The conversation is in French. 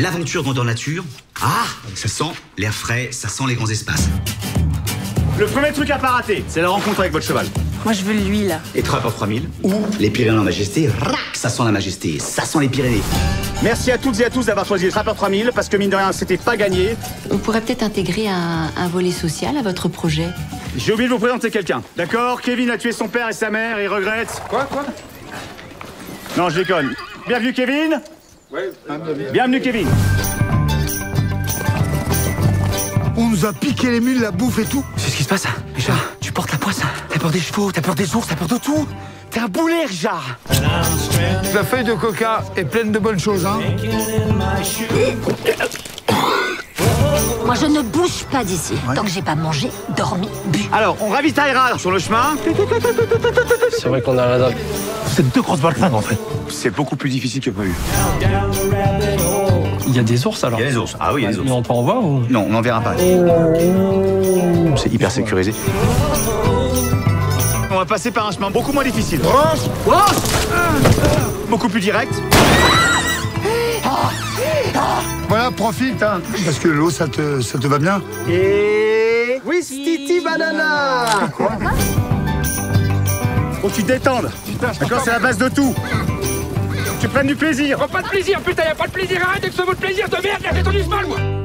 l'aventure grandeur nature. Ah, ça sent l'air frais, ça sent les grands espaces. Le premier truc à pas rater, c'est la rencontre avec votre cheval. Moi, je veux lui, là. Et 3 pour 3000 ou les Pyrénées en majesté. Rac, ça sent la majesté, ça sent les Pyrénées. Merci à toutes et à tous d'avoir choisi le Trapper 3000 parce que mine de rien, c'était pas gagné. On pourrait peut-être intégrer un, un volet social à votre projet. J'ai oublié de vous présenter quelqu'un. D'accord Kevin a tué son père et sa mère et il regrette. Quoi, quoi? Non, je déconne. Bienvenue, Kevin Ouais. Bienvenue, Kevin On nous a piqué les mules, la bouffe et tout. C'est ce qui se passe, Richard. Tu portes la poisse. T'as peur des chevaux, t'as peur des ours, t'as peur de tout. T'es un boulet, Richard. La feuille de coca est pleine de bonnes choses, hein. Je ne bouge pas d'ici tant que j'ai pas mangé, dormi, bu. Alors, on ravitaillera sur le chemin. C'est vrai qu'on a raison. C'est deux grosses balles en fait. C'est beaucoup plus difficile que prévu. Il y a des ours alors Il y a les ours. Ah oui, il y a Mais ours. on peut en voir ou Non, on n'en verra pas. C'est hyper sécurisé. On va passer par un chemin beaucoup moins difficile. Beaucoup plus direct. Voilà, profite, hein. Parce que l'eau, ça te, ça te va bien. Et... Titi Banana Faut que tu te détendes. D'accord, c'est la base de tout. Tu prennes du plaisir. Pas de plaisir, putain, y a pas de plaisir, arrête avec ce mot de plaisir de merde, j'ai ton du mal, moi